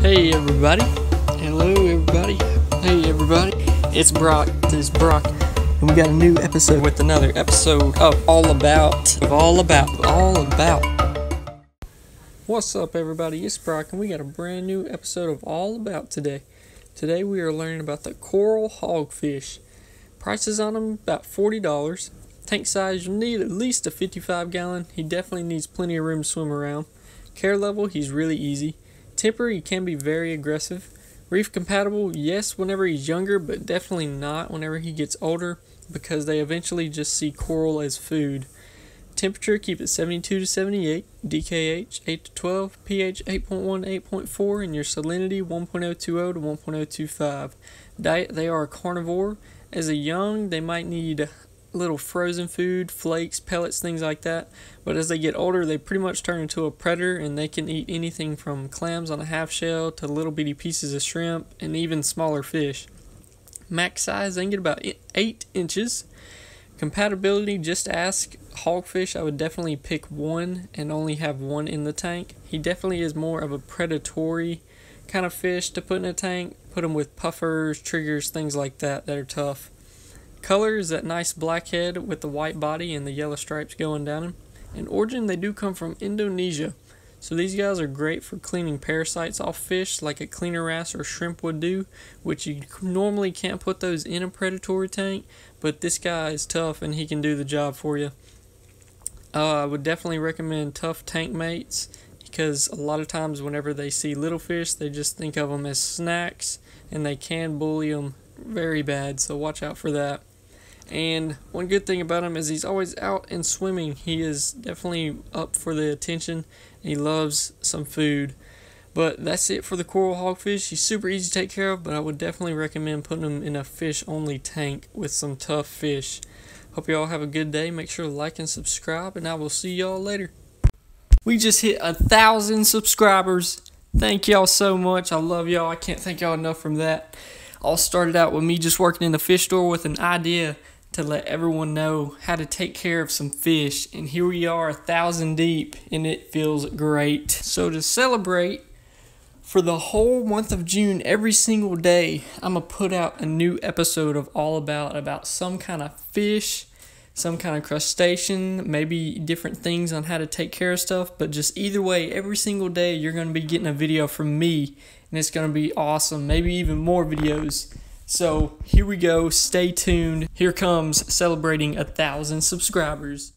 Hey everybody. Hello everybody. Hey everybody. It's Brock. This is Brock. And we got a new episode with another episode of All About. Of All About. All About. What's up everybody? It's Brock and we got a brand new episode of All About today. Today we are learning about the coral hogfish. Prices on them about $40. Tank size you'll need at least a 55 gallon. He definitely needs plenty of room to swim around. Care level, he's really easy. Temper, he can be very aggressive. Reef compatible, yes, whenever he's younger, but definitely not whenever he gets older because they eventually just see coral as food. Temperature, keep it 72 to 78. DKH, 8 to 12. pH, 8.1 8.4. And your salinity, 1.020 to 1.025. Diet, they are a carnivore. As a young, they might need little frozen food, flakes, pellets, things like that. But as they get older, they pretty much turn into a predator and they can eat anything from clams on a half shell to little bitty pieces of shrimp and even smaller fish. Max size, they can get about 8 inches. Compatibility, just ask Hogfish. I would definitely pick one and only have one in the tank. He definitely is more of a predatory kind of fish to put in a tank. Put him with puffers, triggers, things like that that are tough. Color is that nice black head with the white body and the yellow stripes going down him. In origin, they do come from Indonesia. So these guys are great for cleaning parasites off fish like a cleaner wrasse or shrimp would do, which you normally can't put those in a predatory tank, but this guy is tough and he can do the job for you. Uh, I would definitely recommend tough tank mates because a lot of times whenever they see little fish, they just think of them as snacks and they can bully them very bad, so watch out for that. And one good thing about him is he's always out and swimming. He is definitely up for the attention. he loves some food. But that's it for the coral hogfish. He's super easy to take care of, but I would definitely recommend putting him in a fish only tank with some tough fish. Hope you all have a good day. Make sure to like and subscribe, and I will see y'all later. We just hit a thousand subscribers. Thank y'all so much. I love y'all. I can't thank y'all enough from that. All started out with me just working in the fish store with an idea to let everyone know how to take care of some fish. And here we are, a thousand deep, and it feels great. So, to celebrate, for the whole month of June, every single day, I'm gonna put out a new episode of All About about some kind of fish, some kind of crustacean, maybe different things on how to take care of stuff. But just either way, every single day, you're gonna be getting a video from me, and it's gonna be awesome. Maybe even more videos. So here we go. Stay tuned. Here comes celebrating a thousand subscribers.